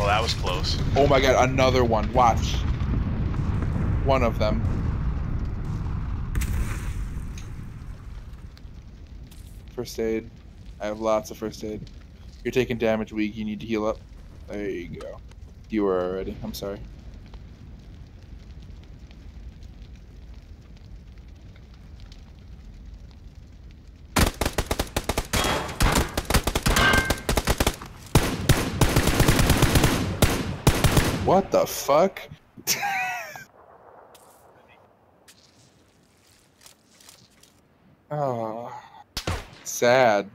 Well, that was close. Oh my god, another one. Watch. One of them. First aid. I have lots of first aid. You're taking damage weak. You need to heal up. There you go. You were already. I'm sorry. What the fuck? oh, sad.